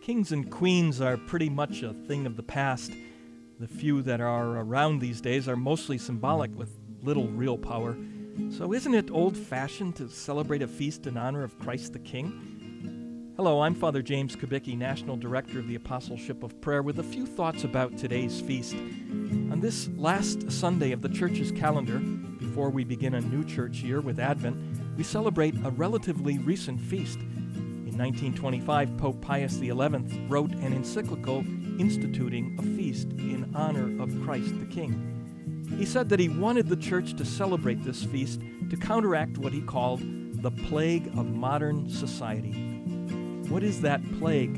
Kings and queens are pretty much a thing of the past. The few that are around these days are mostly symbolic with little real power. So, isn't it old fashioned to celebrate a feast in honor of Christ the King? Hello, I'm Father James Kubicki, National Director of the Apostleship of Prayer, with a few thoughts about today's feast. On this last Sunday of the Church's calendar, before we begin a new church year with Advent, we celebrate a relatively recent feast. In 1925, Pope Pius XI wrote an encyclical instituting a feast in honor of Christ the King. He said that he wanted the church to celebrate this feast to counteract what he called the plague of modern society. What is that plague,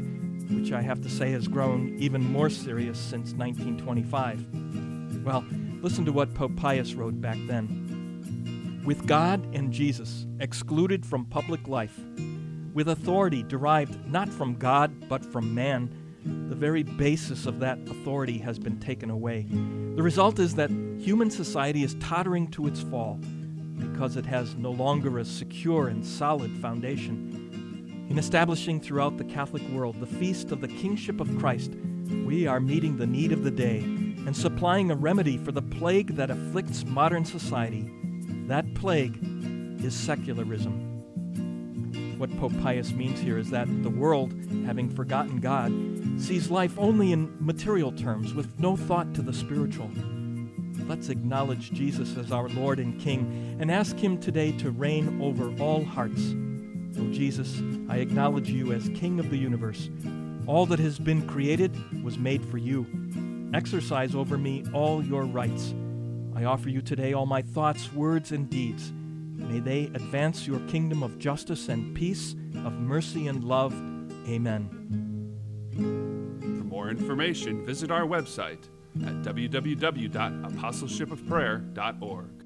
which I have to say has grown even more serious since 1925? Well, listen to what Pope Pius wrote back then. With God and Jesus excluded from public life, with authority derived not from God but from man, the very basis of that authority has been taken away. The result is that human society is tottering to its fall because it has no longer a secure and solid foundation. In establishing throughout the Catholic world the feast of the kingship of Christ, we are meeting the need of the day and supplying a remedy for the plague that afflicts modern society. That plague is secularism. What Pope Pius means here is that the world, having forgotten God, sees life only in material terms with no thought to the spiritual. Let's acknowledge Jesus as our Lord and King and ask Him today to reign over all hearts. Oh, Jesus, I acknowledge you as King of the universe. All that has been created was made for you. Exercise over me all your rights. I offer you today all my thoughts, words, and deeds. May they advance your kingdom of justice and peace, of mercy and love. Amen For more information, visit our website at www.apostleshipofprayer.org.